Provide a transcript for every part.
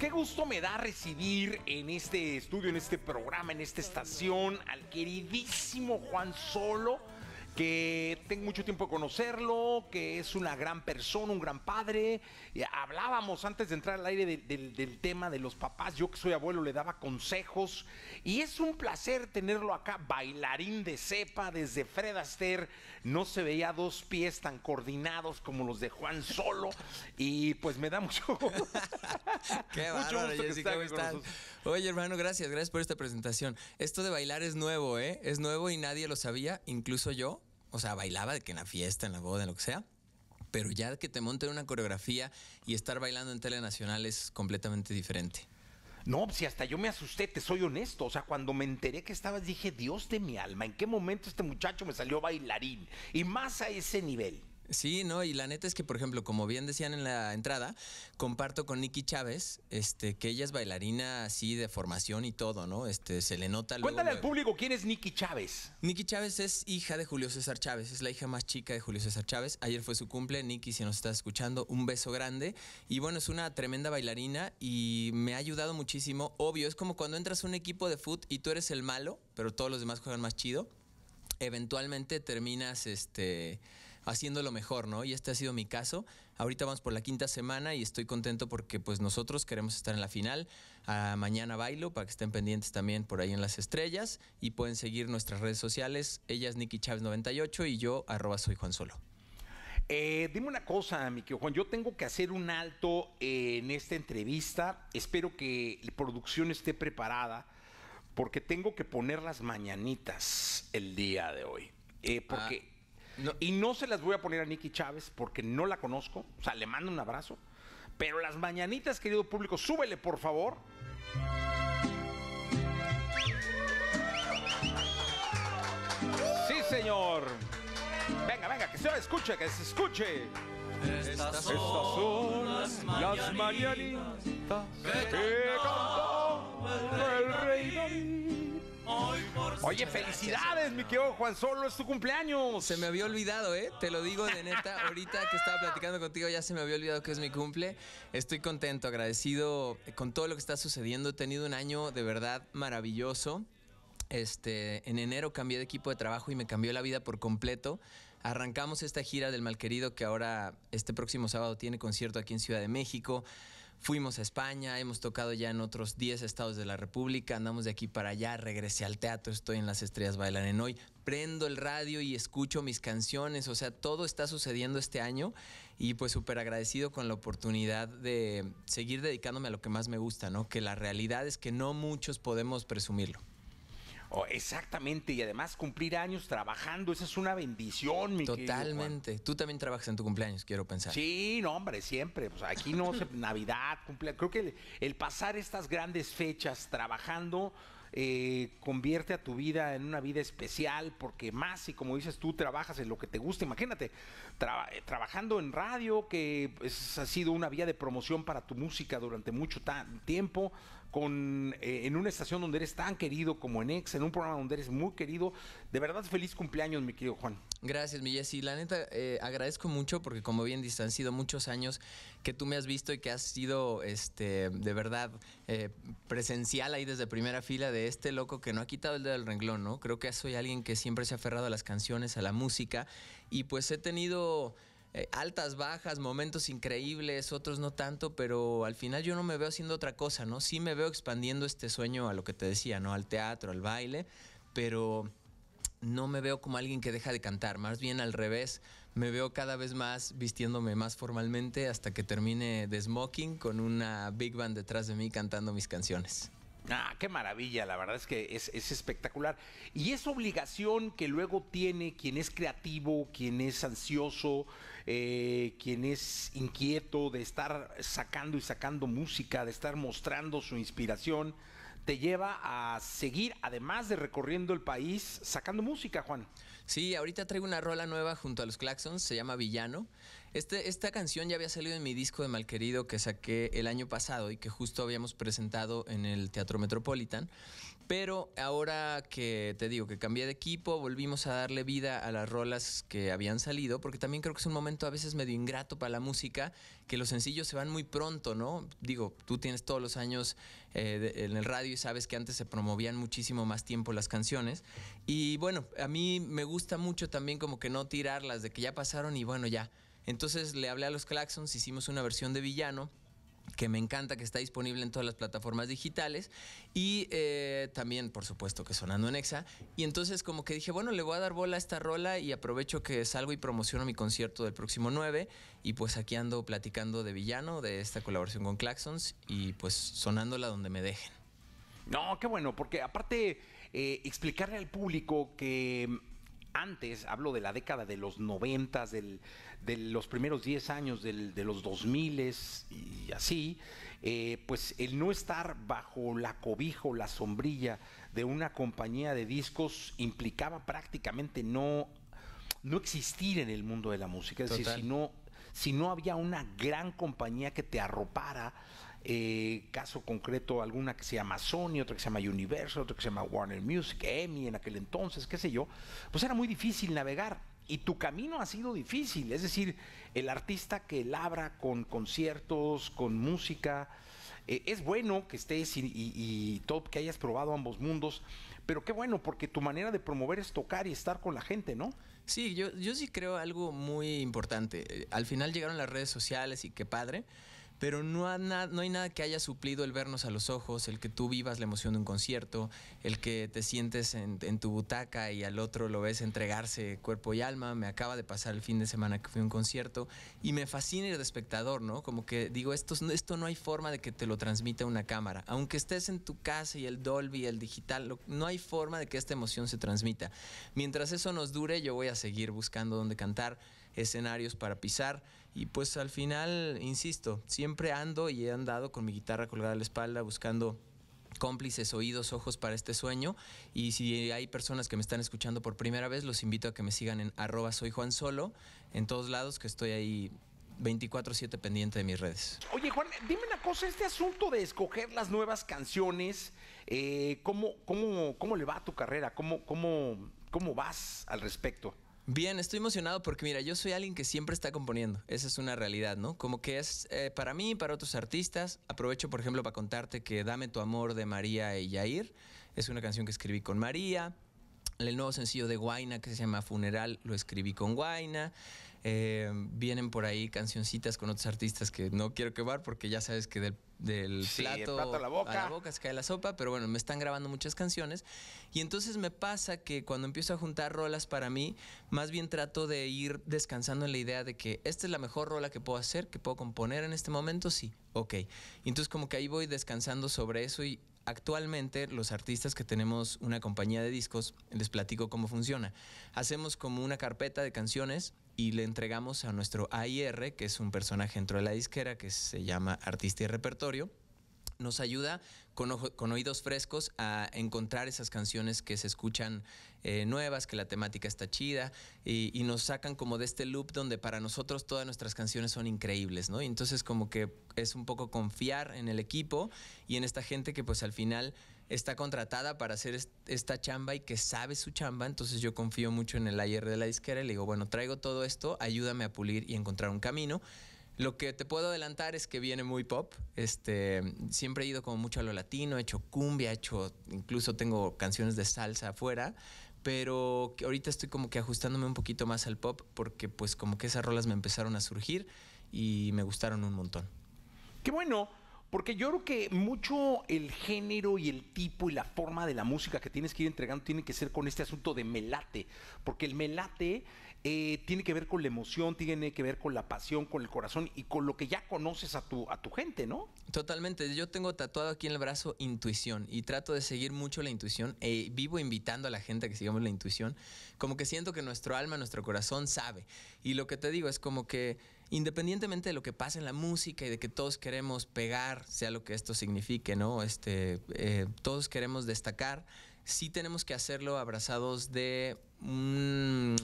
qué gusto me da recibir en este estudio, en este programa, en esta estación, al queridísimo Juan Solo que tengo mucho tiempo de conocerlo, que es una gran persona, un gran padre. Hablábamos antes de entrar al aire de- del- del tema de los papás. Yo que soy abuelo le daba consejos. Y es un placer tenerlo acá, bailarín de cepa desde Fred Astaire. No se veía dos pies tan coordinados como los de Juan Solo. Y pues me da mucho, Qué mucho bárbaro, gusto que Jessy, esté ¿cómo. Oye, hermano, gracias, gracias por esta presentación. Esto de bailar es nuevo, ¿eh? Es nuevo y nadie lo sabía, incluso yo. O sea, bailaba de que en la fiesta, en la boda, en lo que sea. Pero ya que te monten una coreografía y estar bailando en tele nacional es completamente diferente. No, si hasta yo me asusté, te soy honesto. O sea, cuando me enteré que estabas, dije, Dios de mi alma, ¿en qué momento este muchacho me salió bailarín? Y más a ese nivel. Sí, no, y la neta es que, por ejemplo, como bien decían en la entrada, comparto con Nikki Chávez, este, que ella es bailarina así de formación y todo, ¿no? Este, se le nota luego, Cuéntale al luego. público quién es Nicky Chávez. Nikki Chávez es hija de Julio César Chávez, es la hija más chica de Julio César Chávez. Ayer fue su cumple, Nikki, si nos estás escuchando, un beso grande. Y bueno, es una tremenda bailarina y me ha ayudado muchísimo. Obvio, es como cuando entras a un equipo de foot y tú eres el malo, pero todos los demás juegan más chido. Eventualmente terminas este, haciendo lo mejor, ¿no? Y este ha sido mi caso. Ahorita vamos por la quinta semana y estoy contento porque pues nosotros queremos estar en la final. Mañana bailo para que estén pendientes también por ahí en las estrellas y pueden seguir nuestras redes sociales. Ella es Nikki Chávez 98 y yo arroba soy Juan Solo. Eh, dime una cosa, mi querido Juan. Yo tengo que hacer un alto en esta entrevista. Espero que la producción esté preparada porque tengo que poner las mañanitas el día de hoy. Eh, porque. Ah, no. Y no se las voy a poner a Nicky Chávez porque no la conozco. O sea, le mando un abrazo. Pero las mañanitas, querido público, súbele, por favor. Sí, señor. Venga, venga, que se escuche, que se escuche. Estas son las mañanitas que cantó el rey Oye, felicidades, mi querido Juan Solo, es tu cumpleaños. Se me había olvidado, ¿eh? Te lo digo de neta. Ahorita que estaba platicando contigo ya se me había olvidado que es mi cumple. Estoy contento, agradecido con todo lo que está sucediendo. He tenido un año de verdad maravilloso. Este, en enero cambié de equipo de trabajo y me cambió la vida por completo. Arrancamos esta gira del Malquerido que ahora este próximo sábado tiene concierto aquí en Ciudad de México. Fuimos a España, hemos tocado ya en otros 10 estados de la República, andamos de aquí para allá, regresé al teatro, estoy en Las Estrellas Bailan en Hoy, prendo el radio y escucho mis canciones, o sea, todo está sucediendo este año y pues súper agradecido con la oportunidad de seguir dedicándome a lo que más me gusta, ¿no? Que la realidad es que no muchos podemos presumirlo. Oh, exactamente, y además cumplir años trabajando, esa es una bendición, mi querido. Totalmente. Tú también trabajas en tu cumpleaños, quiero pensar. Sí, no, hombre, siempre. Pues aquí no se. Navidad, cumpleaños. Creo que el, el pasar estas grandes fechas trabajando eh, convierte a tu vida en una vida especial, porque más, y como dices tú, trabajas en lo que te gusta. Imagínate, traba- trabajando en radio, que pues, ha sido una vía de promoción para tu música durante mucho tiempo, con, eh, en una estación donde eres tan querido como en Ex, en un programa donde eres muy querido. De verdad, feliz cumpleaños, mi querido Juan. Gracias, mi Jessy. La neta, eh, agradezco mucho porque como bien dices, han sido muchos años que tú me has visto y que has sido este, de verdad eh, presencial ahí desde primera fila de este loco que no ha quitado el dedo del renglón, ¿no? Creo que soy alguien que siempre se ha aferrado a las canciones, a la música y pues he tenido... eh, altas, bajas, momentos increíbles, otros no tanto, pero al final yo no me veo haciendo otra cosa, ¿no? Sí me veo expandiendo este sueño a lo que te decía, ¿no? Al teatro, al baile, pero no me veo como alguien que deja de cantar, más bien al revés, me veo cada vez más vistiéndome más formalmente hasta que termine de smoking con una big band detrás de mí cantando mis canciones. Ah, qué maravilla, la verdad es que es, es espectacular. Y esa obligación que luego tiene quien es creativo, quien es ansioso, eh, quien es inquieto de estar sacando y sacando música, de estar mostrando su inspiración, te lleva a seguir, además de recorriendo el país, sacando música, Juan. Sí, ahorita traigo una rola nueva junto a los Claxons, se llama Villano. Este, esta canción ya había salido en mi disco de Malquerido que saqué el año pasado y que justo habíamos presentado en el Teatro Metropolitan. Pero ahora que te digo que cambié de equipo, volvimos a darle vida a las rolas que habían salido, porque también creo que es un momento a veces medio ingrato para la música, que los sencillos se van muy pronto, ¿no? Digo, tú tienes todos los años eh, en el radio y sabes que antes se promovían muchísimo más tiempo las canciones. Y bueno, a mí me gusta mucho también como que no tirarlas de que ya pasaron y bueno, ya. Entonces le hablé a los Claxons, hicimos una versión de villano que me encanta, que está disponible en todas las plataformas digitales y eh, también, por supuesto, que sonando en Exa. Y entonces como que dije, bueno, le voy a dar bola a esta rola y aprovecho que salgo y promociono mi concierto del próximo 9 y pues aquí ando platicando de Villano, de esta colaboración con Claxons y pues sonándola donde me dejen. No, qué bueno, porque aparte eh, explicarle al público que antes, hablo de la década de los noventas, del, de los primeros 10 años del, de los 2000 y así, eh, pues el no estar bajo la cobija o la sombrilla de una compañía de discos implicaba prácticamente no, no existir en el mundo de la música. Es decir, si no, si no había una gran compañía que te arropara, eh, caso concreto, alguna que se llama Sony, otra que se llama Universal, otra que se llama Warner Music, EMI en aquel entonces, qué sé yo, pues era muy difícil navegar. Y tu camino ha sido difícil, es decir, el artista que labra con conciertos, con música, eh, es bueno que estés y, y, todo, que hayas probado ambos mundos, pero qué bueno, porque tu manera de promover es tocar y estar con la gente, ¿no? Sí, yo, yo sí creo algo muy importante. Al final llegaron las redes sociales y qué padre pero no, hay nada que haya suplido el vernos a los ojos, el que tú vivas la emoción de un concierto, el que te sientes en, tu butaca y al otro lo ves entregarse cuerpo y alma. Me acaba de pasar el fin de semana que fui a un concierto y me fascina ir de espectador, ¿no? Como que digo, esto, esto no hay forma de que te lo transmita una cámara. Aunque estés en tu casa y el Dolby, el digital, no hay forma de que esta emoción se transmita. Mientras eso nos dure, yo voy a seguir buscando dónde cantar escenarios para pisar. Y pues al final, insisto, siempre ando y he andado con mi guitarra colgada a la espalda buscando cómplices, oídos, ojos para este sueño. Y si hay personas que me están escuchando por primera vez, los invito a que me sigan en arroba soy Juan Solo, en todos lados, que estoy ahí 24-7 pendiente de mis redes. Oye, Juan, dime una cosa, este asunto de escoger las nuevas canciones, eh, ¿cómo, cómo, cómo le va a tu carrera? ¿Cómo, cómo, ¿Cómo vas al respecto? Bien, estoy emocionado porque mira, yo soy alguien que siempre está componiendo. Esa es una realidad, ¿no? Como que es eh, para mí y para otros artistas. Aprovecho, por ejemplo, para contarte que Dame tu amor de María y Yair es una canción que escribí con María. El nuevo sencillo de Guaina que se llama Funeral lo escribí con Guaina. Eh, vienen por ahí cancioncitas con otros artistas que no quiero quemar porque ya sabes que del, plato, a la boca. a la boca se cae la sopa, pero bueno, me están grabando muchas canciones y entonces me pasa que cuando empiezo a juntar rolas para mí, más bien trato de ir descansando en la idea de que esta es la mejor rola que puedo hacer, que puedo componer en este momento, sí, ok. Y entonces como que ahí voy descansando sobre eso y actualmente los artistas que tenemos una compañía de discos, les platico cómo funciona. Hacemos como una carpeta de canciones y le entregamos a nuestro AIR, que es un personaje dentro de la disquera que se llama Artista y Repertorio. Nos ayuda con, con oídos frescos a encontrar esas canciones que se escuchan eh, nuevas, que la temática está chida y, y, nos sacan como de este loop donde para nosotros todas nuestras canciones son increíbles, ¿no? Y entonces como que es un poco confiar en el equipo y en esta gente que pues al final está contratada para hacer esta chamba y que sabe su chamba, entonces yo confío mucho en el ayer de la disquera y le digo, bueno, traigo todo esto, ayúdame a pulir y encontrar un camino. Lo que te puedo adelantar es que viene muy pop. Este, siempre he ido como mucho a lo latino, he hecho cumbia, he hecho, incluso tengo canciones de salsa afuera, pero ahorita estoy como que ajustándome un poquito más al pop porque pues como que esas rolas me empezaron a surgir y me gustaron un montón. Qué bueno. Porque yo creo que mucho el género y el tipo y la forma de la música que tienes que ir entregando tiene que ser con este asunto de melate. Porque el melate eh, tiene que ver con la emoción, tiene que ver con la pasión, con el corazón y con lo que ya conoces a tu, a tu gente, ¿no? Totalmente. Yo tengo tatuado aquí en el brazo intuición y trato de seguir mucho la intuición. E vivo invitando a la gente a que sigamos la intuición. Como que siento que nuestro alma, nuestro corazón sabe. Y lo que te digo es como que independientemente de lo que pasa en la música y de que todos queremos pegar, sea lo que esto signifique, ¿no? Este, eh, todos queremos destacar, sí tenemos que hacerlo abrazados de un,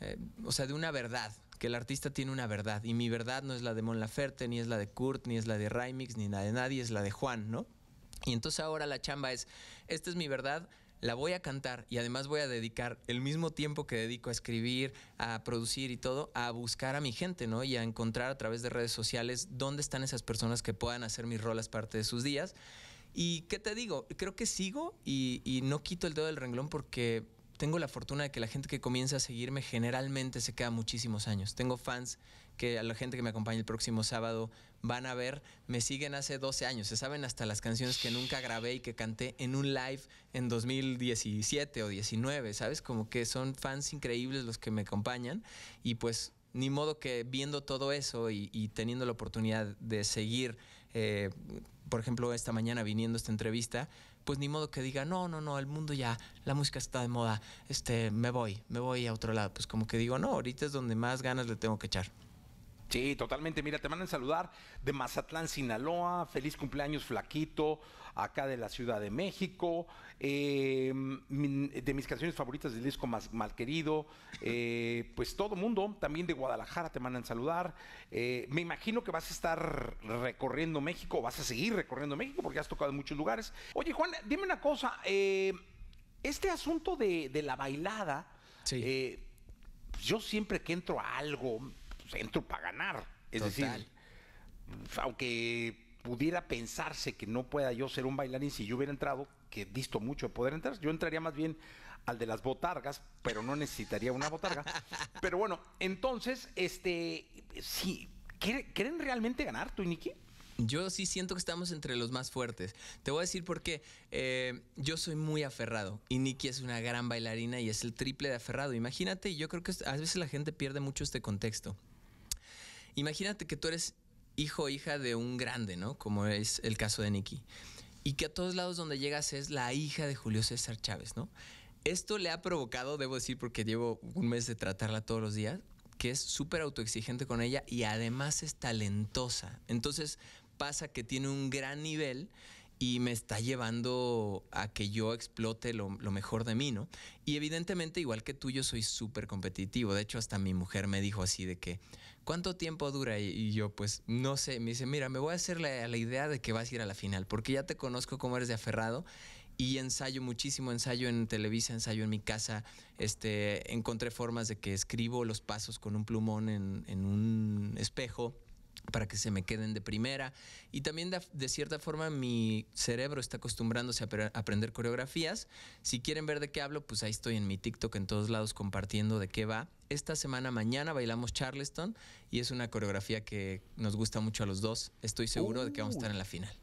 eh, o sea, de una verdad, que el artista tiene una verdad y mi verdad no es la de Mon Laferte, ni es la de Kurt, ni es la de Rymix, ni la de nadie, es la de Juan, ¿no? Y entonces ahora la chamba es, esta es mi verdad, la voy a cantar y además voy a dedicar el mismo tiempo que dedico a escribir, a producir y todo, a buscar a mi gente, ¿no? Y a encontrar a través de redes sociales dónde están esas personas que puedan hacer mis rolas parte de sus días. Y qué te digo, creo que sigo y, y no quito el dedo del renglón porque tengo la fortuna de que la gente que comienza a seguirme generalmente se queda muchísimos años. Tengo fans que a la gente que me acompaña el próximo sábado van a ver, me siguen hace 12 años, se saben hasta las canciones que nunca grabé y que canté en un live en 2017 o 19, ¿sabes? Como que son fans increíbles los que me acompañan y pues ni modo que viendo todo eso y, y teniendo la oportunidad de seguir, eh, por ejemplo, esta mañana viniendo esta entrevista, pues ni modo que diga, no, no, no, el mundo ya, la música está de moda, este, me voy, me voy a otro lado. Pues como que digo, no, ahorita es donde más ganas le tengo que echar. Sí, totalmente. Mira, te mandan saludar de Mazatlán, Sinaloa. Feliz cumpleaños, Flaquito, acá de la Ciudad de México. Eh, de mis canciones favoritas del disco más mal querido. Eh, pues todo mundo, también de Guadalajara te mandan saludar. Eh, me imagino que vas a estar recorriendo México, vas a seguir recorriendo México porque has tocado en muchos lugares. Oye, Juan, dime una cosa. este asunto de, de la bailada, Sí. yo siempre que entro a algo, pues, entro para ganar. Es Total. decir, aunque pudiera pensarse que no pueda yo ser un bailarín si yo hubiera entrado, que disto mucho de poder entrar, yo entraría más bien al de las botargas, pero no necesitaría una botarga. Pero bueno, entonces, este, sí, ¿quiere- ¿quieren realmente ganar tú y Nicky? Yo sí siento que estamos entre los más fuertes. Te voy a decir por qué. Eh, yo soy muy aferrado y Nikki es una gran bailarina y es el triple de aferrado. Imagínate, yo creo que a veces la gente pierde mucho este contexto. Imagínate que tú eres hijo o hija de un grande, ¿no? Como es el caso de Nikki. Y que a todos lados donde llegas es la hija de Julio César Chávez, ¿no? Esto le ha provocado, debo decir, porque llevo un mes de tratarla todos los días, que es súper autoexigente con ella y además es talentosa. Entonces pasa que tiene un gran nivel y me está llevando a que yo explote lo, mejor de mí, ¿no? Y evidentemente, igual que tú, yo soy súper competitivo. De hecho, hasta mi mujer me dijo así de que, ¿cuánto tiempo dura? Y, yo, pues, no sé. Me dice, mira, me voy a hacer la, la idea de que vas a ir a la final, porque ya te conozco cómo eres de aferrado y ensayo muchísimo, ensayo en Televisa, ensayo en mi casa. Este, encontré formas de que escribo los pasos con un plumón en un espejo para que se me queden de primera. Y también de, de cierta forma mi cerebro está acostumbrándose a pre- aprender coreografías. Si quieren ver de qué hablo, pues ahí estoy en mi TikTok en todos lados compartiendo de qué va. Esta semana mañana bailamos Charleston y es una coreografía que nos gusta mucho a los dos. Estoy seguro de que vamos a estar en la final.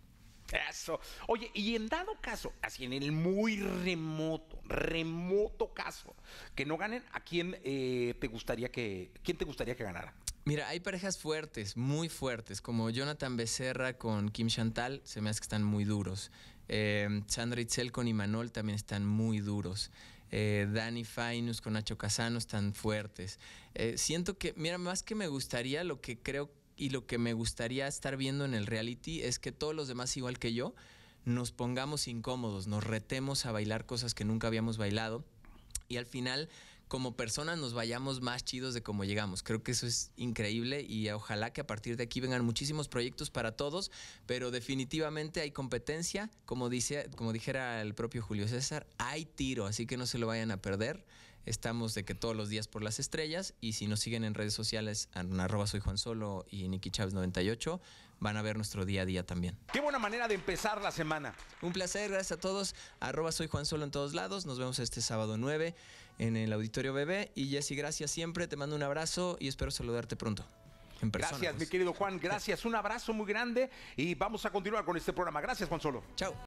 Eso. Oye, y en dado caso, así en el muy remoto, remoto caso, que no ganen, ¿a quién eh, te gustaría que, quién te gustaría que ganara? Mira, hay parejas fuertes, muy fuertes, como Jonathan Becerra con Kim Chantal, se me hace que están muy duros. Eh, Sandra Itzel con Imanol también están muy duros. Eh, Dani Fainus con Nacho Casano están fuertes. Eh, siento que, mira, más que me gustaría, lo que creo y lo que me gustaría estar viendo en el reality es que todos los demás, igual que yo, nos pongamos incómodos, nos retemos a bailar cosas que nunca habíamos bailado y al final como personas nos vayamos más chidos de cómo llegamos. Creo que eso es increíble y ojalá que a partir de aquí vengan muchísimos proyectos para todos, pero definitivamente hay competencia, como dice, como dijera el propio Julio César, hay tiro, así que no se lo vayan a perder. Estamos de que todos los días por las estrellas y si nos siguen en redes sociales en arroba soy Juan Solo y Nicky Chávez 98 van a ver nuestro día a día también. Qué buena manera de empezar la semana. Un placer, gracias a todos. Arroba soy Juan Solo en todos lados. Nos vemos este sábado 9 en el Auditorio Bebé. Y Jessy, gracias siempre. Te mando un abrazo y espero saludarte pronto. En persona. Gracias, mi pues. querido Juan. Gracias. Un abrazo muy grande y vamos a continuar con este programa. Gracias, Juan Solo. Chao.